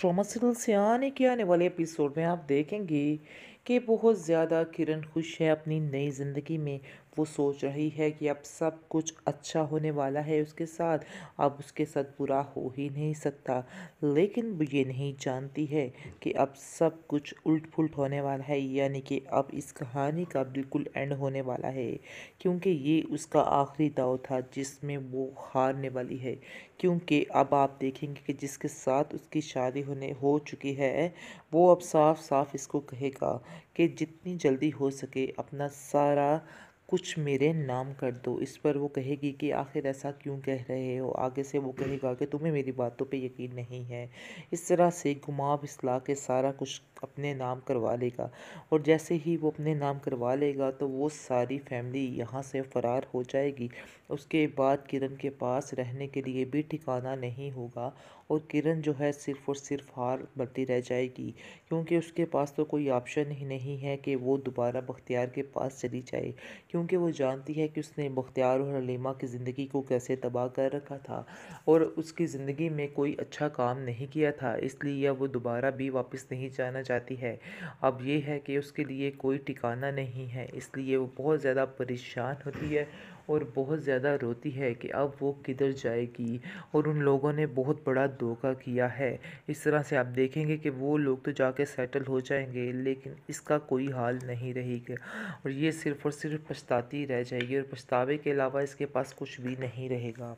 Trauma serial से आने के आने वाले एपिसोड में आप देखेंगे कि बहुत ज़्यादा किरण खुश है अपनी नई ज़िंदगी में। वो सोच रही है कि अब सब कुछ अच्छा होने वाला है उसके साथ। अब उसके साथ बुरा हो ही नहीं सकता। लेकिन वो ये नहीं जानती है कि अब सब कुछ उल्ट पुलट होने वाला है, यानी कि अब इस कहानी का बिल्कुल एंड होने वाला है। क्योंकि ये उसका आखिरी दाव था जिसमें वो हारने वाली है। क्योंकि अब आप देखेंगे कि जिसके साथ उसकी शादी होने, हो चुकी है, वो अब साफ़ साफ़ इसको कहेगा कि जितनी जल्दी हो सके अपना सारा कुछ मेरे नाम कर दो। इस पर वो कहेगी कि आखिर ऐसा क्यों कह रहे हो? आगे से वो कहेगा कि तुम्हें मेरी बातों पे यकीन नहीं है। इस तरह से घुमा फिसला के सारा कुछ अपने नाम करवा लेगा। और जैसे ही वो अपने नाम करवा लेगा तो वो सारी फैमिली यहाँ से फ़रार हो जाएगी। उसके बाद किरण के पास रहने के लिए भी ठिकाना नहीं होगा और किरण जो है सिर्फ़ और सिर्फ़ हार बढ़ती रह जाएगी। क्योंकि उसके पास तो कोई ऑप्शन ही नहीं है कि वो दोबारा बख्तियार के पास चली जाए। क्योंकि वो जानती है कि उसने बख्तियार और हलीमा की ज़िंदगी को कैसे तबाह कर रखा था और उसकी ज़िंदगी में कोई अच्छा काम नहीं किया था, इसलिए वो दोबारा भी वापस नहीं जाना चाहती है। अब ये है कि उसके लिए कोई ठिकाना नहीं है, इसलिए वो बहुत ज़्यादा परेशान होती है और बहुत ज़्यादा रोती है कि अब वो किधर जाएगी और उन लोगों ने बहुत बड़ा धोखा किया है। इस तरह से आप देखेंगे कि वो लोग तो जाके सेटल हो जाएँगे, लेकिन इसका कोई हाल नहीं रहेगा। और ये सिर्फ़ और सिर्फ़ पछताती रह जाएगी और पछतावे के अलावा इसके पास कुछ भी नहीं रहेगा।